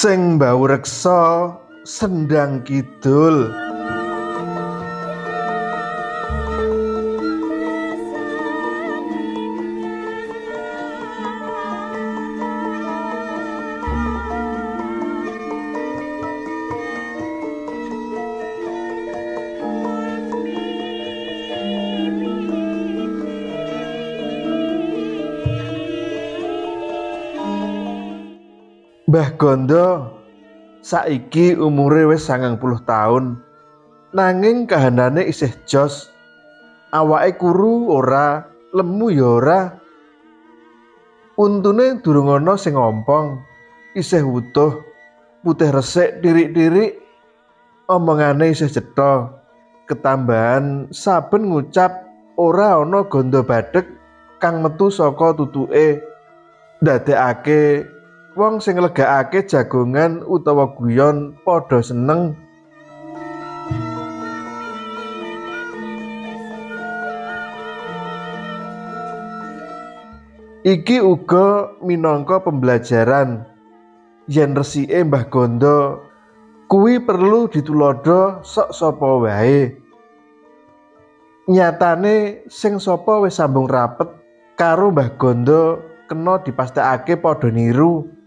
sing bau reksa sendang kidul Mbah Gondo saiki umure wis 90 taun. Nanging kahanane isih jos. Awake kuru ora, lemu ya ora. Untune durung ana sing ngompong, isih wutuh, putih resik tirik-tirik. Omongane isih cetha. Ketambahan saben ngucap ora ana gondo badhek kang metu saka tutuke. Ndadekake wong sing legakake jagongan utawa guyon padha seneng. Iki uga minangka pembelajaran. Yen resike Mbah Gondo kuwi perlu ditulodo sok sapa wae. Nyatane sing sapa wis sambung rapet karo Mbah Gondo kena dipastekake padha niru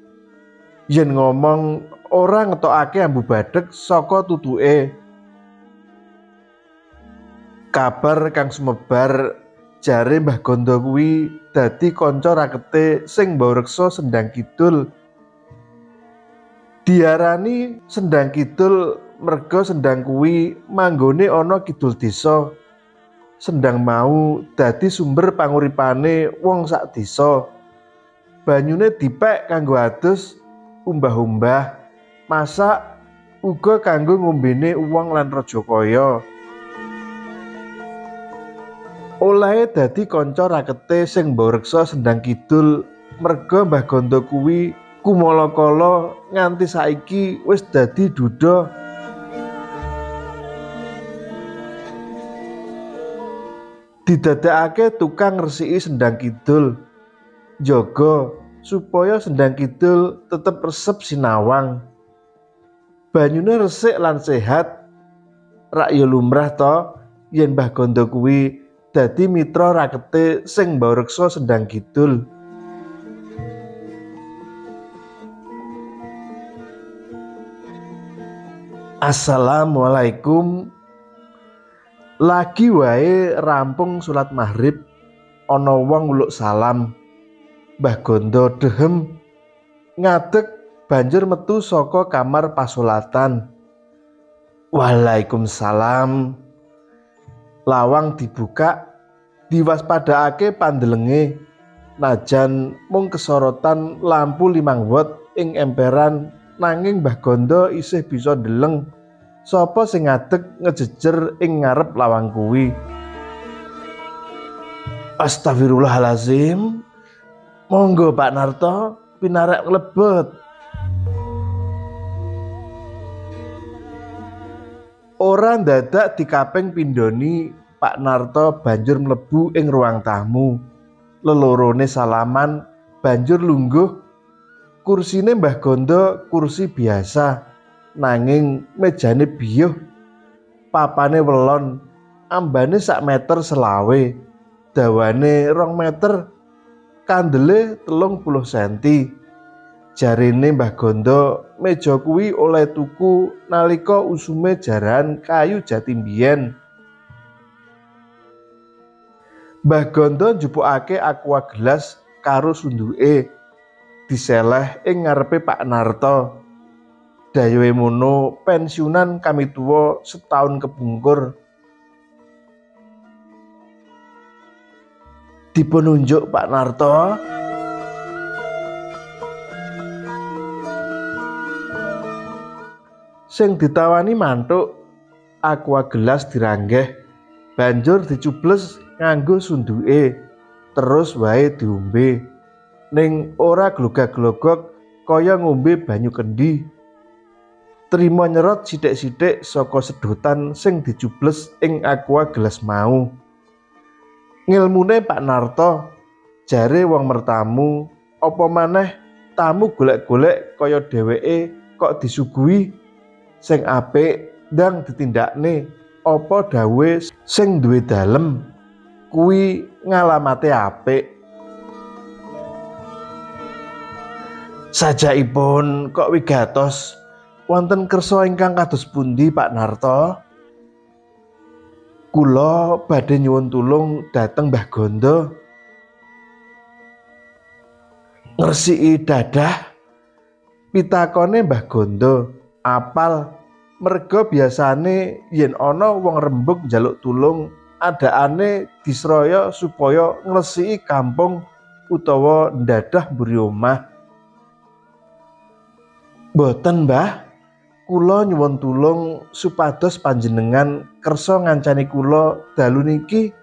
yen ngomong ora ngetokake ambu badhek saka tutuke. Kabar kang sumebar jare Mbah Gondo kuwi dadi kanca rakete sing mbau sendang kidul. Diarani sendang kidul merga sendang kuwi manggone ana kidul desa. Sendang mau dadi sumber panguripane wong sak desa. Banyune dipek kanggo adus umbah-umbah, masak uga kanggo ngombene uang lan Rajakaya. Olahe dadi kanca rakete sing mbreksa sendang kidul merga Mbah Gondo kuwi kumala-kala nganti saiki wis dadi duda. Didadekake tukang resiki sendang kidul. Jaga supaya sendang kidul tetep resep sinawang. Banyune resik lan sehat. Rak ya lumrah to yen Mbah Gondo kuwi dadi mitra rakete sing reksa sendang kidul. Assalamualaikum. Lagi wae rampung salat maghrib ana wong uluk salam. Mbah Gondo dehem ngadeg banjur metu saka kamar pasolatan. Waalaikumsalam. Lawang dibuka, diwaspadakake pandelenge. Najan mung kesorotan lampu limang watt ing emperan nanging Mbah Gondo isih bisa ndeleng sapa sing ngadeg ngejejer ing ngarep lawang kuwi. Astagfirullahalazim. Monggo Pak Narto pinarek lebet. Ora dadak dikaping pindoni Pak Narto banjur mlebu ing ruang tamu. Lelorone salaman banjur lungguh. Kursine Mbah Gondo kursi biasa nanging mejane biyuh. Papane welon, ambane sak meter selawe, dawane rong meter kandele telung puluh senti. Jarine Mbah Gondo meja kuwi oleh tuku nalika usume jaran kayu jati mbiyen. Mbah Gondo njupukake aqua gelas karo sunduke diseleh ing ngarepe Pak Narto. Dayowe mono pensiunan kami tuwa setahun kepungkur. Dipununjuk Pak Narto. Sing ditawani mantuk aqua gelas diranggeh banjur dicubles nganggo sunduke terus wae diombe. Ning ora glogak-glogok kaya ngombe banyu kendi. Terima nyerot sithik-sithik saka sedotan sing dicubles ing aqua gelas mau ngilmune Pak Narto jare wong mertamu apa maneh tamu golek-golek kaya dheweke kok disuguhi sing apik ndang ditindakne apa dawe sing duwe dalem? Kuwi ngalamate apik. Sajaipun kok wigatos wonten kersa ingkang kados pundi Pak Narto kula badhe nyuwun tulung dateng Mbah Gondo. Ngresiki dadah pitakone Mbah Gondo. Apal merga biasane yen ana wong rembug njaluk tulung adaane disraya supaya ngresiki kampung utawa ndadah mburi omah. Boten Mbah kula nyuwun tulung supados panjenengan kersa ngancani kula dalu niki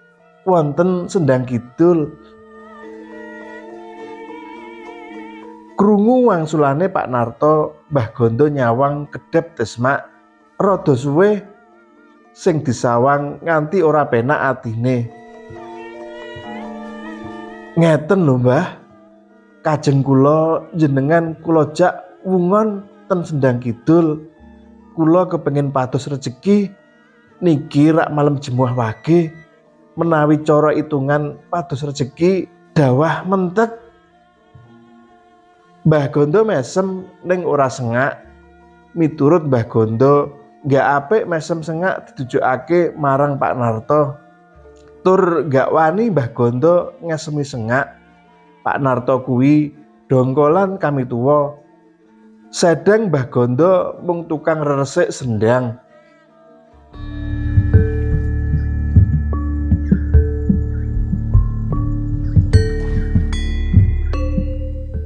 wonten Sendang Kidul Krungu wangsulane Pak Narto, Mbah Gondo nyawang kedep desmak rada suwe sing disawang nganti ora penak atine. Ngeten lho, Mbah. Kajeng kula jenengan kula jak wungon ten Sendang Kidul. Kula kepengin pados rejeki niki rak malam jemuah wage menawi cara hitungan pados rejeki dawah mentek Mbah Gondo mesem ning ora sengak. Miturut Mbah Gondo, nggak apik mesem sengak ditujukake marang Pak Narto. Tur gak wani Mbah Gondo ngesemi sengak. Pak Narto kuwi dongkolan kami tuwa. Sedang Mbah Gondo mung tukang resik sendang.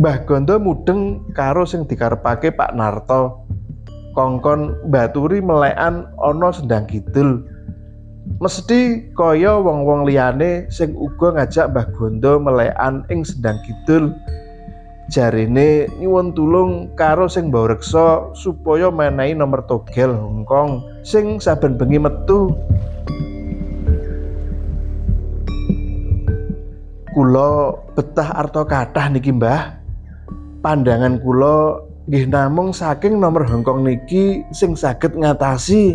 Mbah Gondo mudeng karo sing dikarepake Pak Narto. Kongkon baturi melekan ana sendang kidul. Mesti kaya wong-wong liyane sing uga ngajak Mbah Gondo melekan ing sendang kidul. Jarine nyuwun tulung karo sing mbau reksa supaya menehi nomor togel Hongkong sing saben bengi metu. Kula betah arta kathah niki Mbah. pandangan kula nggih namung saking nomor Hongkong niki sing saged ngatasi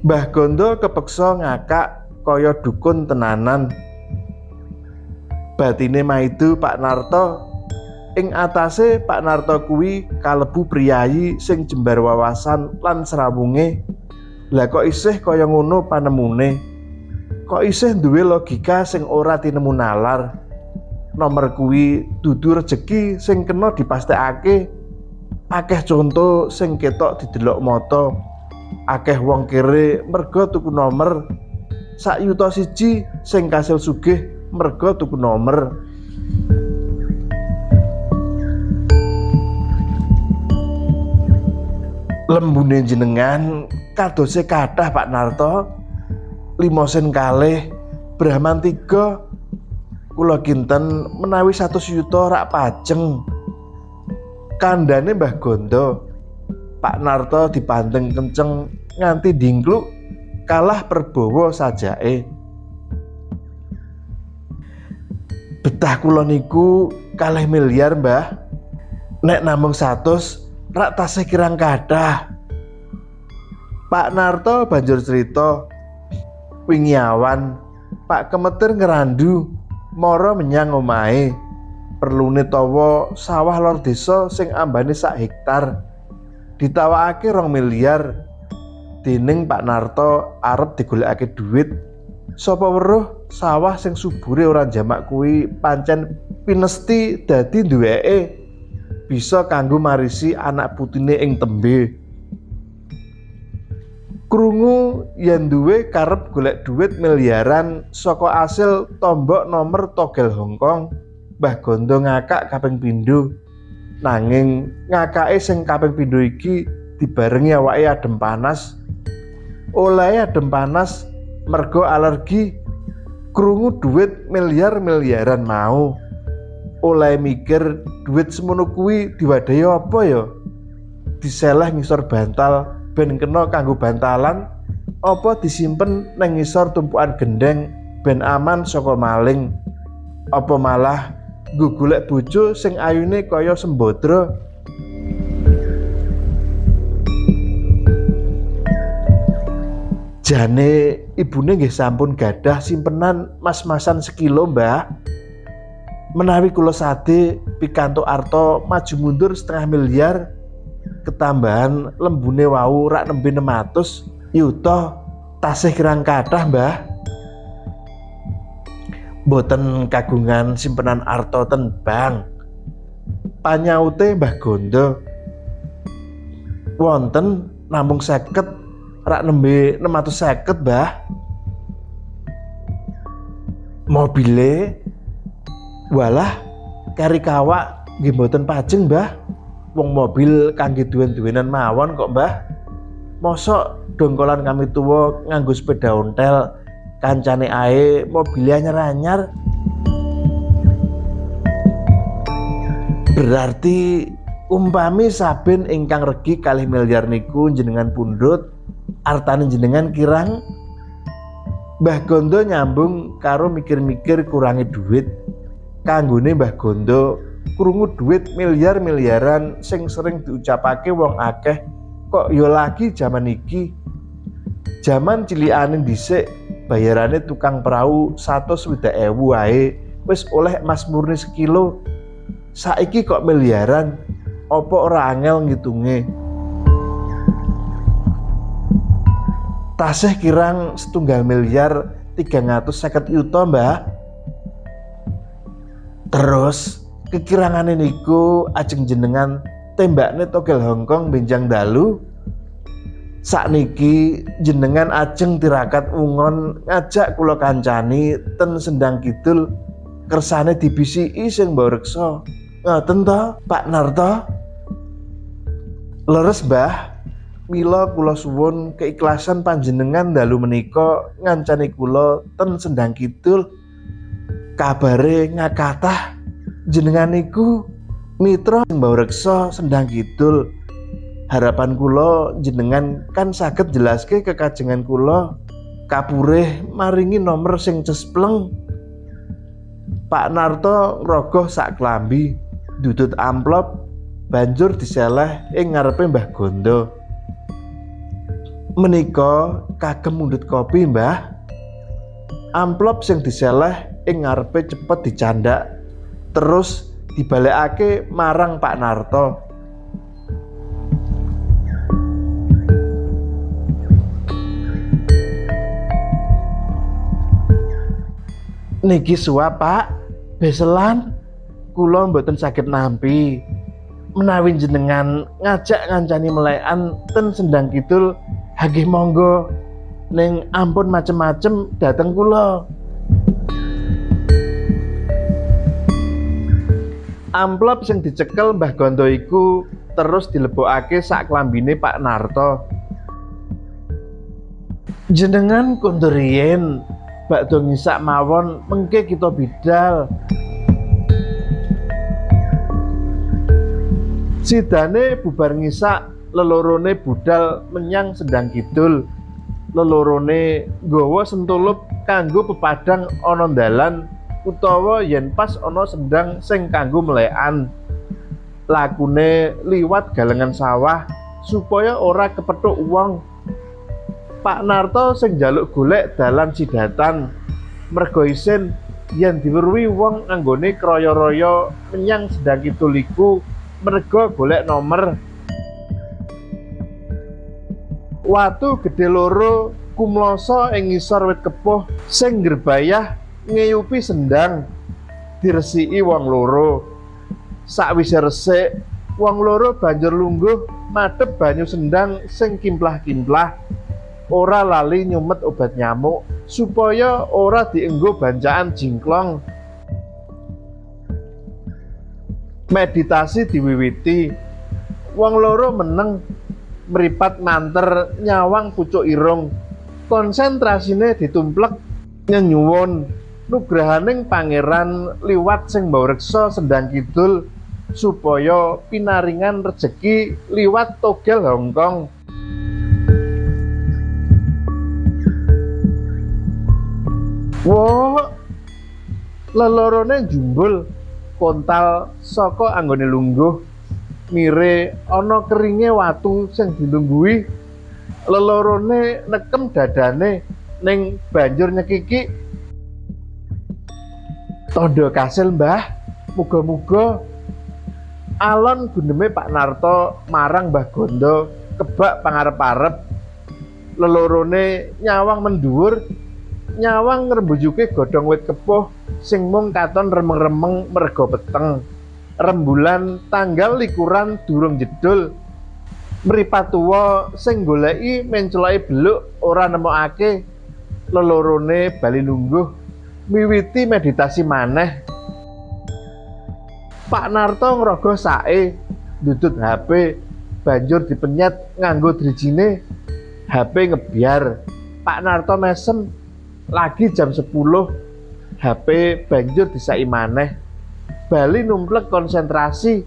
Mbah Gondo kepeksa ngakak kaya dukun tenanan batine maidu Pak Narto. Ing atase Pak Narto kuwi kalebu priyayi sing jembar wawasan lan serawunge lah kok isih kaya ngono panemune? Kok isih duwe logika sing ora tinemu nalar? Nomor kuwi dudu rejeki sing kena dipastekake. Akeh contoh sing ketok didelok moto akeh wong kere mergo tuku nomor sak yuta siji sing kasil sugih mergo tuku nomor lembune jenengan kadose kathah Pak Narto. Limo sen kalih Brahman tiga. Kula kinten menawi satu yuta rak pajeng. Kandane Mbah Gondo. Pak Narto dipanteng kenceng nganti dingkluk kalah perbowo sajake betah kula niku miliar Mbah. Nek namung satu rak tasih kirang Pak Narto banjur cerita wingi awan Pak Kemeter ngerandu mara menyang omahe. Perlune tawa sawah lor desa sing ambane sak hektar. Ditawakake rong miliar. Dening Pak Narto arep digolekake duit sapa weruh sawah sing subure ora jamak kuwi pancen pinesti dadi duweke bisa kanggo marisi anak putine ing tembe. Krungu yen duwe karep golek duit miliaran saka asil tombok nomor togel Hongkong Mbah Gondo ngakak kaping pindho. Nanging ngakake sing kaping pindho iki dibarengi awake adem panas. Oleh adem panas mergo alergi krungu duit miliar-miliaran mau. Oleh mikir duit semono kuwi diwadahi apa ya? Diseleh ngisor bantal ben kena kanggo bantalan. Apa disimpen nang ngisor tumpukan gendeng ben aman saka maling. Apa malah nggo golek bojo sing ayune kaya sembodra Jane ibune nggih sampun gadah simpenan mas-masan sekilo, Mbah. Menawi kula sade pikantuk arto maju mundur setengah miliar ketambahan lembune wau rak nembe 600 yuta tasih kirang kathah, Mbah. Boten kagungan simpenan arto ten bank. Panyaute Mbah Gondo wonten namung seket rak nembe 650 Mbah. Mobile walah kari kawak nggih mboten pajeng Mbah. Wong mobil kangge duwen-duwenan mawon kok Mbah. Mosok dongkolan kami tua nganggo sepeda ontel kancane ae mobilnya anyar-anyar. Berarti umpami saben ingkang regi kali miliar niku jenengan pundut artane jenengan kirang Mbah Gondo nyambung karo mikir-mikir kurangi duit. Kanggone Mbah Gondo krungu duit miliar-miliaran sing sering diucapake wong akeh. Kok yo lagi zaman iki? Zaman cilikane dhisik bayarane tukang perahu satu swida ewu wae wis oleh emas murni sekilo. Saiki kok miliaran? Opo ora angel ngitunge tasih kirang setunggal miliar 350 yuta mbah terus kekirangan niku ajeng jenengan tembakne togel Hongkong benjang dalu sakniki jenengan ajeng tirakat ungon ngajak kula kancani ten sendang kidul kersane dibisiki sing mbok reksa Ngoten to, Pak Narto? Leres, Mbah. Mila kula suwun keikhlasan panjenengan dalu menika ngancani kula ten Sendang Kidul. Kabare ngakatah jenengan niku mitra sing reksa Sendang Kidul. Harapan kula jenengan kan saged jelaske kekajengan kula kapureh maringi nomor sing cespleng. Pak Narto ngrogoh sak klambi dudut amplop banjur diseleh ing ngarepe Mbah Gondo. Menika kagem mundut kopi, Mbah. Amplop sing diseleh ing ngarepe cepet dicandak terus dibalekake marang Pak Narto. Niki suap, Pak. Beselan kula mboten sakit nampi menawi jenengan ngajak ngancani melekan ten sendang kidul hagih monggo. Ning ampun macem-macem dateng kula. Amplop sing dicekel Mbah Gondo iku terus dilebokake sak klambine Pak Narto. Jenengan kondorien bakdo ngisak mawon mengke kita bidal. Sidane bubar ngisak lelorone budal menyang Sendang Kidul. Lelorone nggawa sentulup kanggo pepadang ana dalan utawa yen pas ana sendang sing kanggo melekan. Lakune liwat galengan sawah supaya ora kepethuk wong. Pak Narto sing jaluk golek dalan sidatan mergo isin yen diweruhi wong anggone kroyo-royo menyang Sendang Kidul iku mergo golek nomor watu gede loro kumloso ing ngisor wit kepuh sing gerbayah ngeyupi sendang diresiki wong loro. Sakwise resik wong loro banjur lungguh madhep banyu sendang sing kimplah-kimplah. Ora lali nyumet obat nyamuk supaya ora dienggo bancaan jingklong. Meditasi diwiwiti. Wong loro meneng meripat manter nyawang pucuk irung. Konsentrasine ditumplek nyenyuwun nugrahaning pangeran liwat sing reksa sendang kidul supaya pinaringan rejeki liwat togel Hongkong Wo lelorone jumbul kontal saka anggone lungguh mire ana keringe watu sing dilungguhi lelorone nekem dadane ning banjur nyekiki. Tondo kasil mbah. Muga-muga alon guneme Pak Narto marang Mbah Gondo kebak pangarep-arep. Lelorone nyawang mendur nyawang ngrembujuke godhong wit kepuh sing mung katon remeng-remeng mergo peteng rembulan tanggal likuran durung jedul. Mripat tuwa sing goleki menceloki beluk ora nemokake. Lelorone bali lungguh miwiti meditasi maneh. Pak Narto ngrogo sae dudut HP banjur dipenyet nganggo drijine. HP ngebiar Pak Narto mesem lagi jam 10 HP banjur disai maneh Bali numplek konsentrasi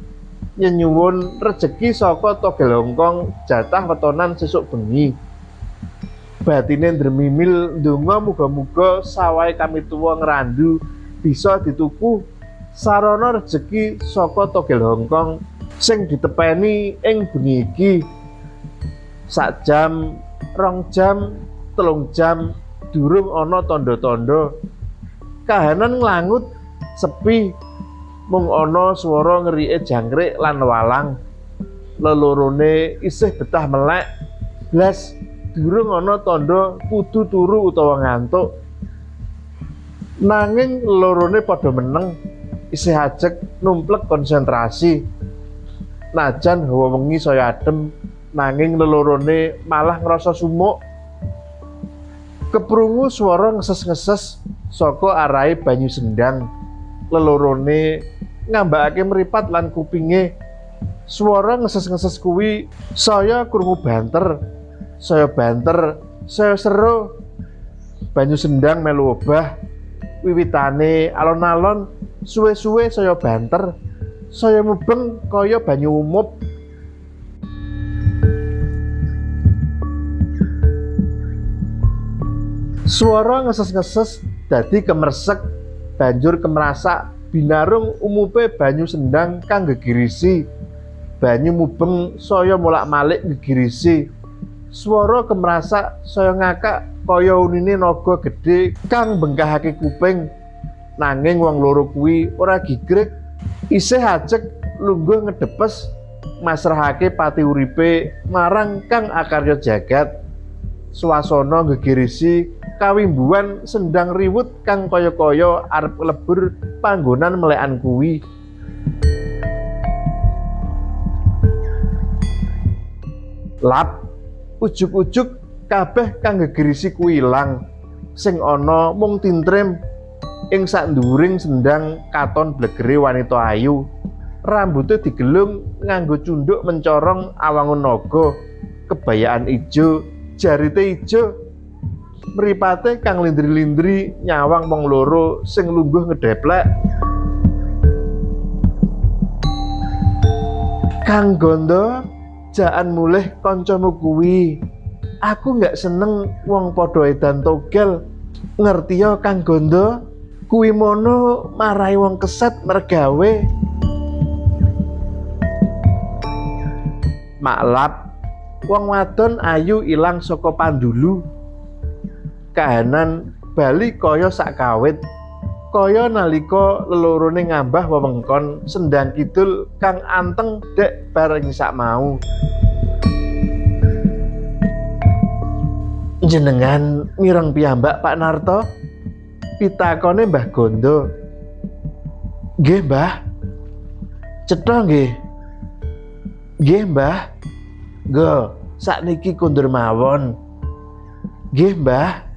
nyenyuwun rejeki saka togel Hongkong jatah wetonan sesuk bengi. Batine ndremimil ndonga muga-muga sawahe kami tuwa ngrandu bisa dituku sarana rejeki saka togel Hongkong sing ditepeni ing bengi iki. Sak jam rong jam telung jam durung ana tanda-tanda kahanan nglangut sepi mung ana swara ngerike jangkrik lan walang. Lelorone isih betah melek. Blas durung ana tanda kudu turu utawa ngantuk. Nanging lorone padha meneng isih ajek numplek konsentrasi. Najan hawa wengi saya adem nanging lelorone malah ngerasa sumuk. Keprungu swara ngeses-ngeses saka arahe banyu sendang lelorone ngambakake meripat lan kupinge swara ngeses-ngeses kuwi saya krungu banter saya banter saya seru banyu sendang melu obah wiwitane alon-alon suwe-suwe saya banter saya mubeng kaya banyu umup. Suara ngeses-ngeses dadi kemersek banjur kemerasak binarung umupe banyu sendang kang gegirisi banyu mubeng saya molak-malik gegirisi Swara kemrasak saya ngakak kaya unine naga gedhe kang bengkahake kuping. Nanging wong loro kuwi ora gigrek, isih ajek lungguh ngedepes masrahake pati uripe marang kang akarya jagat. Swasana gegirisi kawimbuan sendang riwut kang kaya-kaya arep lebur panggonan melekan kuwi. Lap ujug-ujug kabeh kang gegerisi kuwi ilang. Sing ana mung tintrem ing sak nduring sendang katon blegere wanita ayu. Rambutnya digelung nganggo cunduk mencorong awangun naga. Kebayaan ijo jarite ijo mripate kang lindri-lindri nyawang wong loro sing lungguh ngedeplek. Kang Gondo jaan mulih kancamu kuwi. Aku nggak seneng wong padha edan togel. Ngerti ya Kang Gondo? Kuwi mono marai wong keset mergawe. Maklap wong wadon ayu ilang saka pandulu kahanan bali kaya sak kawit kaya nalika lelorone ngambah wewengkon sendang kidul kang anteng dek bareng sak mau. Jenengan mireng piyambak Pak Narto? Pitakone Mbah Gondo. Nggih Mbah. Cetha nggih. Nggih Mbah. Go sakniki kundur mawon. Nggih Mbah